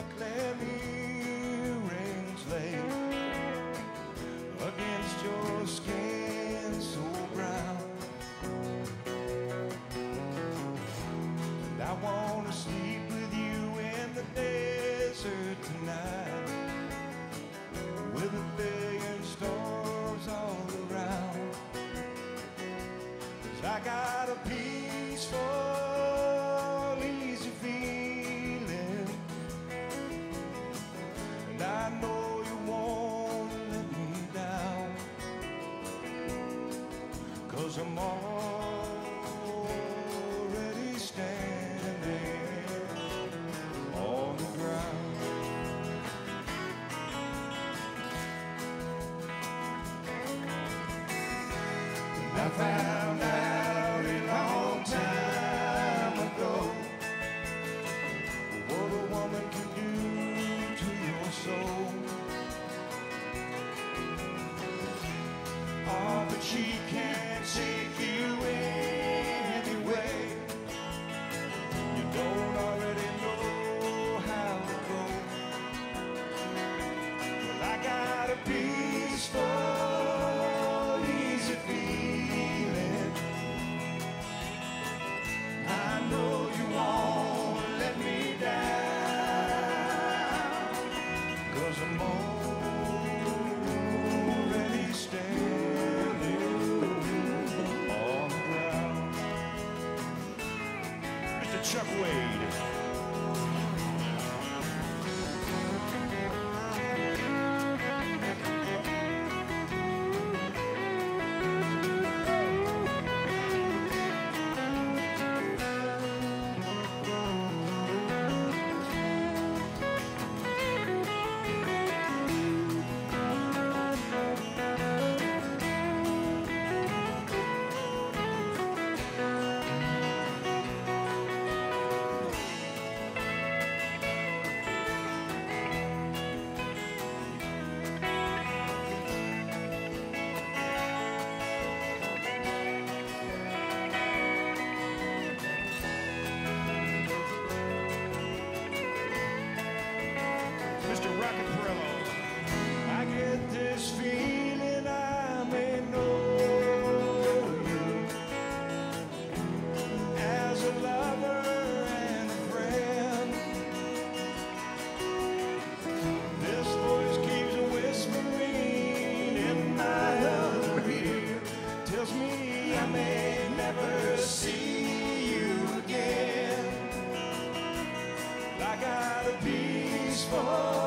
my clammy rings lay against your skin so brown. And I want to sleep with you in the desert tonight with a billion stars all around. Cause I got a peaceful found out a long time ago what a woman can do to your soul. Oh, but she can't take you Chuck Wade. I get this feeling I may know you as a lover and a friend. This voice keeps whispering in my ear, tells me I may never see you again. I got a peaceful,